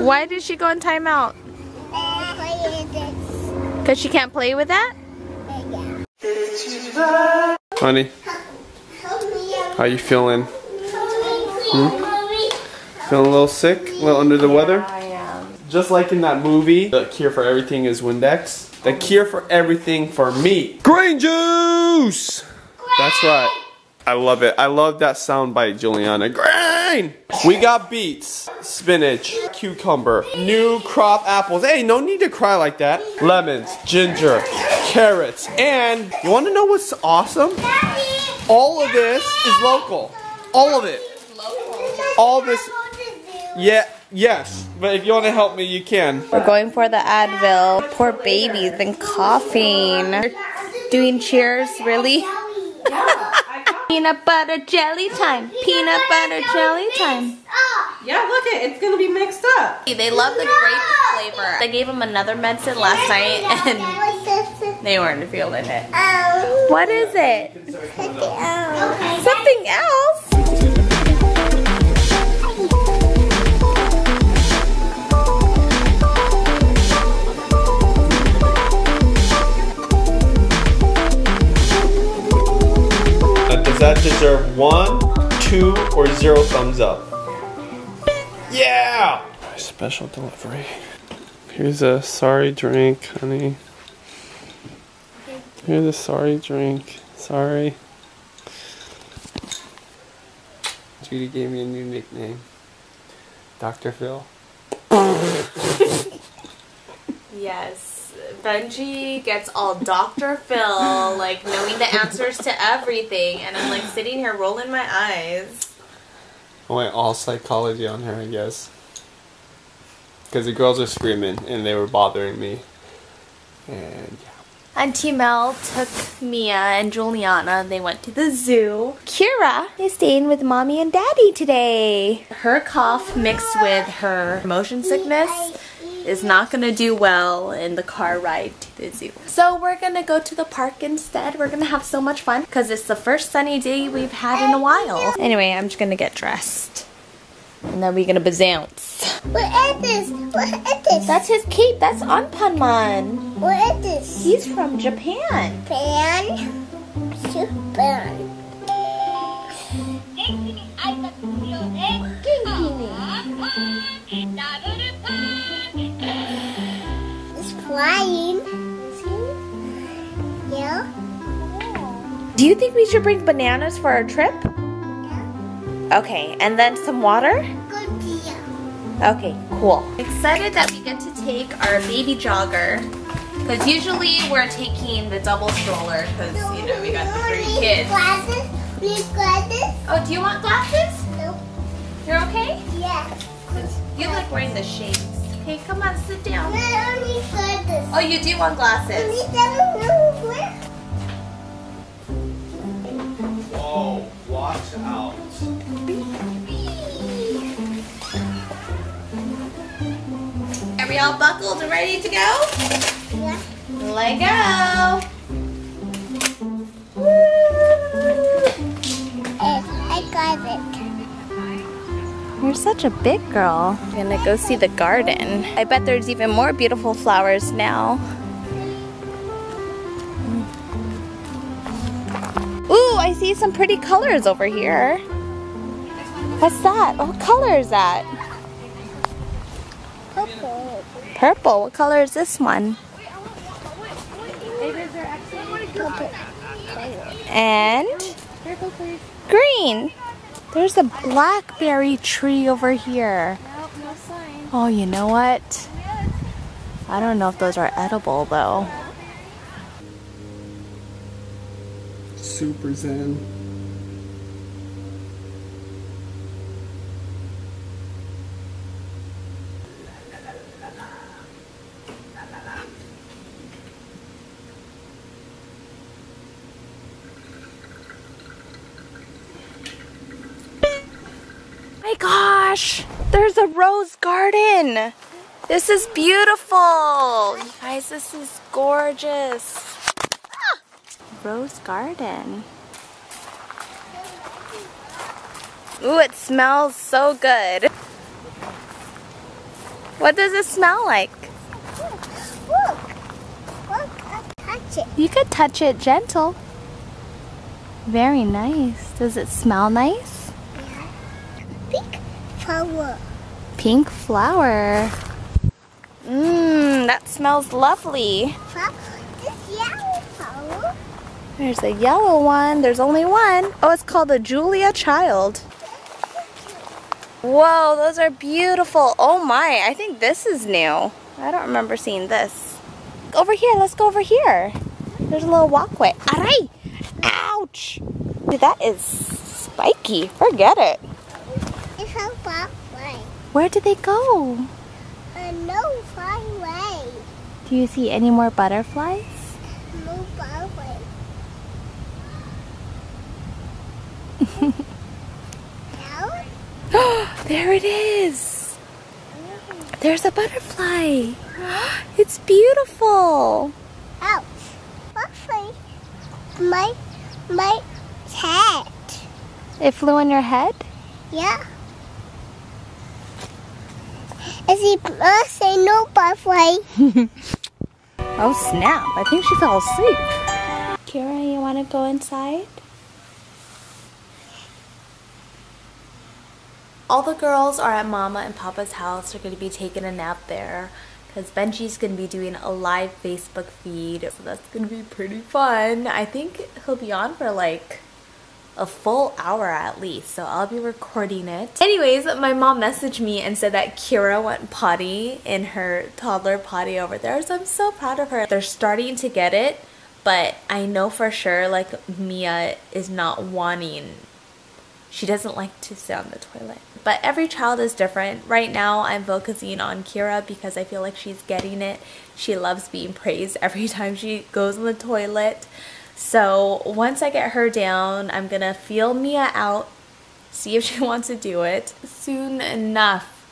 Why did she go in timeout? Because she can't play with that? Honey, how you feeling? Hmm? Feeling a little sick? A little under the weather? I am. Just like in that movie, the cure for everything is Windex. The cure for everything for me. Green juice! That's right. I love it. I love that sound bite, Julianna. Grain! We got beets, spinach, cucumber, new crop apples. Hey, no need to cry like that. Lemons, ginger, carrots, and you want to know what's awesome? All of this is local. All of it. All this. Yeah, yes. But if you want to help me, you can. We're going for the Advil. Poor baby's been coughing. Doing cheers, really? Peanut butter jelly time. Peanut butter jelly time. Yeah, look it, it's gonna be mixed up. They love the grape flavor. I gave them another medicine last night and they weren't feeling it. What is it? Something else? Uh, Does that deserve one, two, or zero thumbs up? Yeah! Special delivery. Here's a sorry drink, honey. Here's a sorry drink. Sorry. Judy gave me a new nickname. Dr. Phil. Yes. Benji gets all Dr. Phil, like knowing the answers to everything, and I'm like sitting here rolling my eyes. I went all psychology on her, I guess. Because the girls were screaming and they were bothering me. And yeah. Auntie Mel took Miya and Julianna. They went to the zoo. Keira is staying with mommy and daddy today. Her cough mixed with her motion sickness is not gonna do well in the car ride to the zoo. So we're gonna go to the park instead. We're gonna have so much fun because it's the first sunny day we've had in a while. Anyway, I'm just gonna get dressed. And then we're gonna bazounce. What is this? What is this? That's his cape. That's Anpanman. What is this? He's from Japan. Pan. Super. Flying. See? Yeah. Do you think we should bring bananas for our trip? Okay, and then some water? Good deal. Okay, cool. Excited that we get to take our baby jogger. Because usually we're taking the double stroller because, you know, we got the three Need kids. Glasses? Need glasses? Oh, do you want glasses? No. You're okay? Yeah. You like wearing the shades. Okay, come on, sit down. I don't need glasses. Oh, you do want I glasses. need them. Whoa, watch out. Are we all buckled and ready to go? Yeah. Let go. You're such a big girl. I'm gonna go see the garden. I bet there's even more beautiful flowers now. Ooh, I see some pretty colors over here. What's that? What color is that? Purple. Purple. What color is this one? Purple. And green. There's a blackberry tree over here. Oh, you know what? I don't know if those are edible though. Super Zen. My gosh, there's a rose garden. This is beautiful. You guys, this is gorgeous. Ah, Rose garden. Ooh, it smells so good. What does it smell like? Look. Look, touch it. You could touch it gentle. Very nice. Does it smell nice? Pink flower. Pink flower. Mmm, that smells lovely. Flower. This yellow flower. There's a yellow one. There's only one. Oh, it's called a Julia Child. Whoa, those are beautiful. Oh my, I think this is new. I don't remember seeing this. Over here, let's go over here. There's a little walkway. Aray! Ouch! Dude, that is spiky. Forget it. It's a pathway. Where did they go? A no far away. Do you see any more butterflies? No far away. now, there it is. There's a butterfly. It's beautiful. ouch. Pathway. My, my head. It flew on your head? Yeah. Is he uh, say no pathway? Oh snap, I think she fell asleep. Keira, you want to go inside? All the girls are at Mama and Papa's house. They're going to be taking a nap there because Benji's going to be doing a live Facebook feed. So that's going to be pretty fun. I think he'll be on for like a full hour at least, so I'll be recording it. Anyways, my mom messaged me and said that Keira went potty in her toddler potty over there, so I'm so proud of her. They're starting to get it, but I know for sure like Miya is not wanting, she doesn't like to sit on the toilet. But every child is different. Right now, I'm focusing on Keira because I feel like she's getting it. She loves being praised every time she goes in the toilet. So once I get her down, I'm gonna feel Miya out, see if she wants to do it. Soon enough,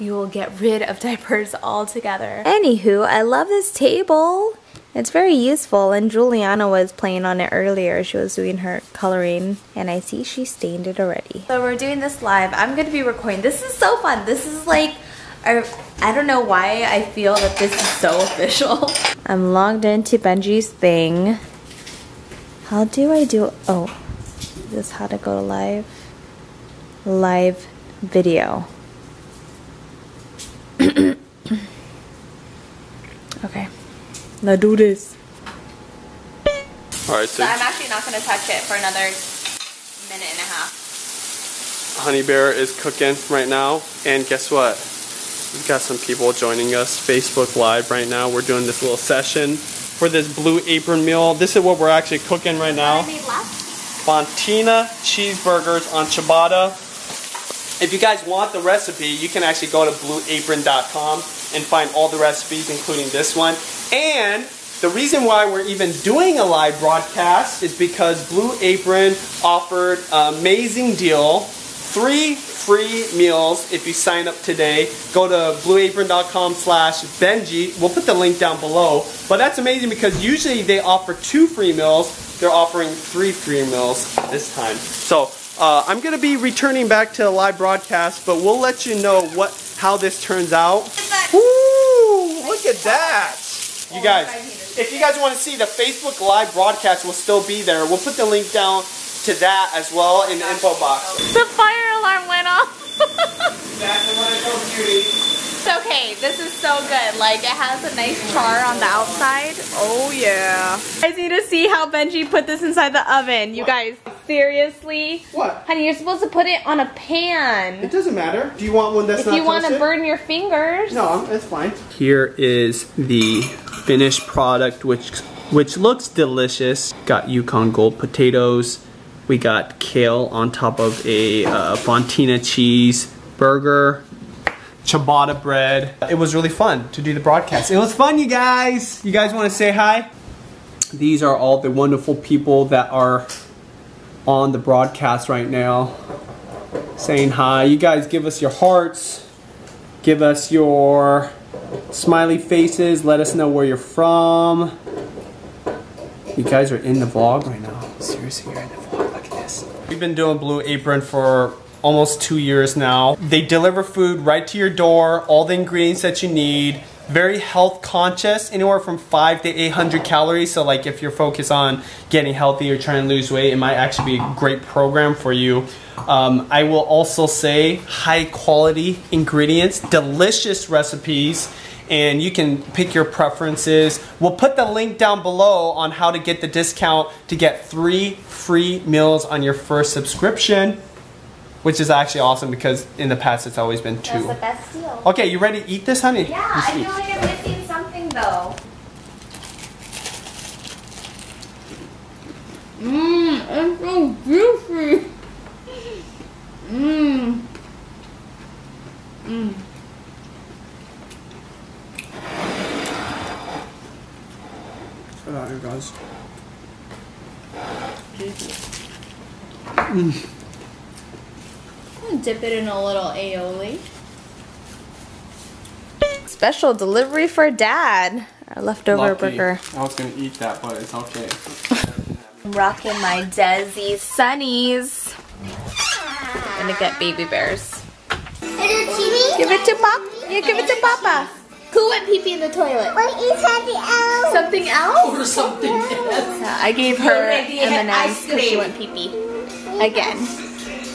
we will get rid of diapers altogether. Anywho, I love this table. It's very useful and Julianna was playing on it earlier. She was doing her coloring and I see she stained it already. So we're doing this live. I'm going to be recording. This is so fun. This is like, I, I don't know why I feel that this is so official. I'm logged into Benji's thing. How do I do, oh, this is how to go to live, live video. okay, now do this. All right, So so I'm actually not gonna touch it for another minute and a half. Honey Bear is cooking right now, and guess what? We've got some people joining us Facebook Live right now. We're doing this little session for this blue apron meal. This is what we're actually cooking right now. Fontina cheeseburgers on ciabatta. If you guys want the recipe, you can actually go to blueapron.com and find all the recipes, including this one. And the reason why we're even doing a live broadcast is because Blue Apron offered an amazing deal. Three free meals if you sign up today. Go to blueapron.com slash Benji. We'll put the link down below. But that's amazing because usually they offer two free meals. They're offering three free meals this time. So uh, I'm going to be returning back to a live broadcast, but we'll let you know what how this turns out. Woo! Look at that! You guys, if you guys want to see the Facebook live broadcast, will still be there. We'll put the link down to that as well in the info box. The fire alarm went off. Exactly what I told Judy. It's okay. This is so good. Like it has a nice char on the outside. Oh yeah. You guys need to see how Benji put this inside the oven. You What? guys, seriously? What? Honey, you're supposed to put it on a pan. It doesn't matter. Do you want one that's If not you want to burn your fingers. No, it's fine. Here is the finished product, which which looks delicious. Got Yukon Gold potatoes. We got kale on top of a uh, Fontina cheese burger. Ciabatta bread. It was really fun to do the broadcast. It was fun, you guys. You guys want to say hi? These are all the wonderful people that are on the broadcast right now saying hi. You guys give us your hearts give us your smiley faces let us know where you're from you guys are in the vlog right now seriously you're in the vlog we've been doing blue apron for almost two years now. They deliver food right to your door, all the ingredients that you need. Very health conscious, anywhere from five to 800 calories. So like if you're focused on getting healthy or trying to lose weight, it might actually be a great program for you. Um, I will also say high quality ingredients, delicious recipes, and you can pick your preferences. We'll put the link down below on how to get the discount to get three free meals on your first subscription, which is actually awesome because in the past it's always been two. That's the best deal. Okay, you ready to eat this, honey? Yeah, Let's I eat. feel like I'm missing something though. Mmm, it's so juicy. Mmm. Mmm. Uh, here goes. Dip it in a little aioli. Special delivery for dad. Our leftover Lucky. burger. I was gonna eat that, but it's okay. I'm rocking my Desi Sunnies. Gonna get baby bears. Give it to Pop. Yeah, give it to Papa. Who went pee pee in the toilet? What is happy owl? Something else? Or something else. Yeah, I gave her already M&Ms ice because she went pee pee. Again.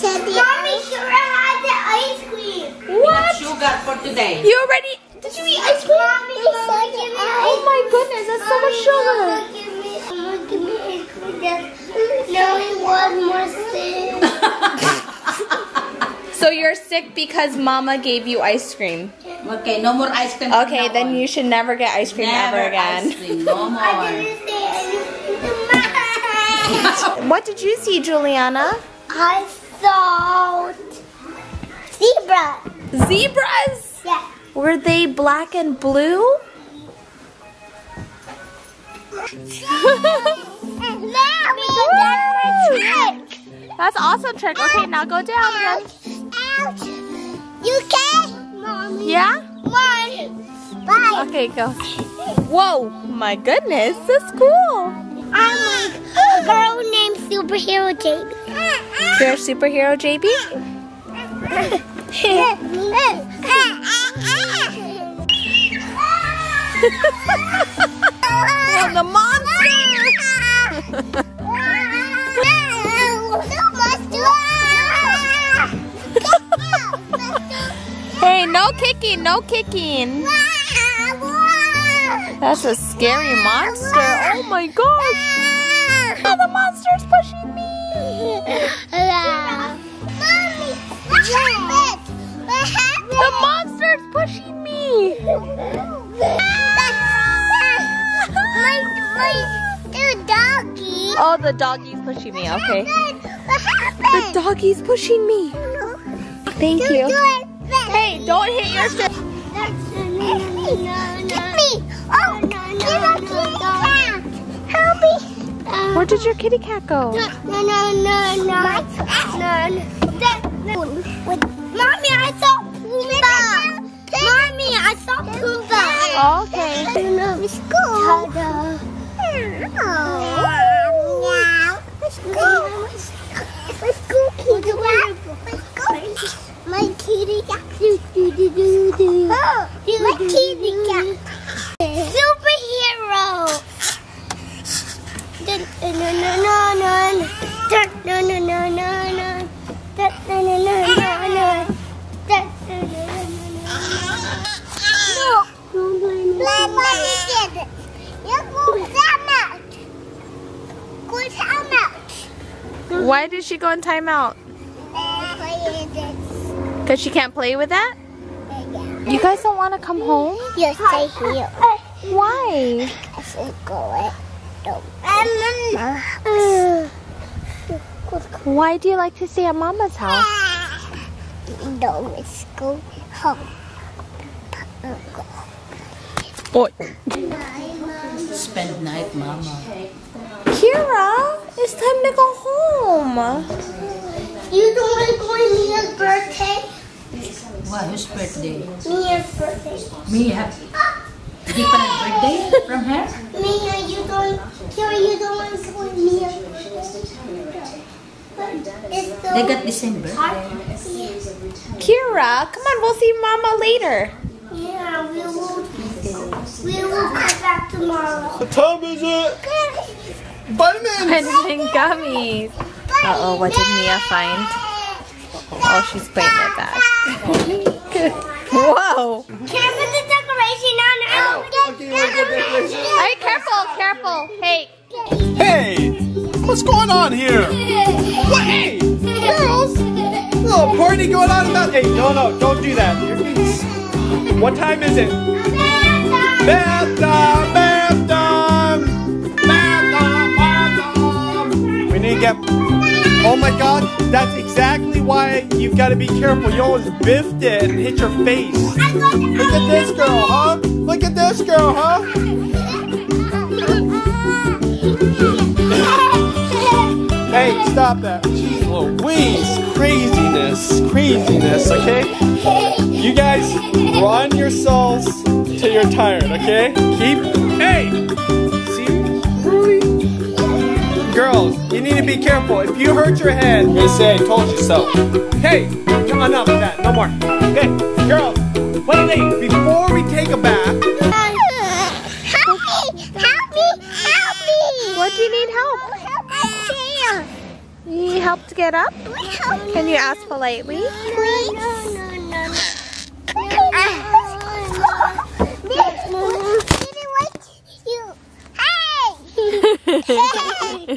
Mommy sure had the ice cream. What? Sugar for today. You already... Did you eat ice cream? Mommy, Mommy, give me Oh my goodness, that's so much sugar. Give me, Mama, give me ice cream. Just- No, we want more things. So you're sick because Mama gave you ice cream. Okay, no more ice cream. Okay, then on. you should never get ice cream Never ever again. Ice cream, no more. I didn't say anything to What did you see, Julianna? I saw zebra. Zebras? Yeah. Were they black and blue? Mommy, that's my trick. That's awesome trick. Okay, now go down again. Ouch. You? Mommy. Yeah? One. Bye. Okay, go. Whoa, my goodness, that's cool. I'm like a girl named Superhero Jamie. You're a superhero, JB? Oh, the monster! Hey, no kicking, no kicking. That's a scary monster. Oh my gosh. Oh, the monster's pushing me. Mommy, what happened? What happened? The monster's pushing me. my, my, the doggy. Oh, the doggy's pushing me. Okay. The doggy's pushing me. Thank you. It. Don't hit yourself. Get me. Oh, give a kitty cat. Help me. Where did your kitty cat go? No, no, no, no. No, no. Wait, Mommy, I saw Pumbaa. Mommy, I saw Pumbaa. Oh, okay. Let's go. Let's go. Let's go, kitty cat. Let's go. My kitty cat. Do, do, do, do. My kitty cat. Superhero. Dun, dun. Dun, dun, dun, dun. Dun, dun, dun, dun, dun, dun. Dun, dun, dun, dun, dun. No. Let me get it. You go time out. Go. Why did she go in timeout? Because she can't play with that? You guys don't want to come home? You stay here. Why? I should go it. Don't. Why do you like to stay at Mama's house? No, let's go home. Boy. Spend night, mama. Keira, it's time to go home. You don't want to go to Miya's birthday? Wow, whose birthday? Miya's birthday. Me have different birthday from her? Miya, you don't. Keira, you don't want to go to Miya's birthday. But They got the same birthday. Keira, come on, we'll see Mama later. Yeah, we will. We will come back tomorrow. What time is it? Vitamins! Vitamin gummies. Uh oh, what did Miya find? Oh, she's putting it back. Whoa! Can I put the decoration on? I don't Okay, we'll get decoration. Hey, careful, careful. Hey, Hey! What's going on here? What? Hey! Girls! Little party going on about. Hey, no, no, don't do that. What time is it? Bath time! Bath time! Bath time! Bath time! We need to get. Oh my god, that's exactly why you've got to be careful. You always biffed it and hit your face. Look at this girl, huh? Look at this girl, huh? Hey, stop that. Louise. Craziness. Craziness, okay? You guys run yourselves till you're tired, okay? Keep. Hey! See? Girls, you need to be careful. If you hurt your head, they say I told you so. Hey! Enough of that. No more. Okay, girls. Wait, wait. Before we take a bath, Help me! Help me! Help me! what do you need help? Help my chair! You need help to get up? Can you ask politely? Please? No, no, no, no. Didn't ah. like you. Hey!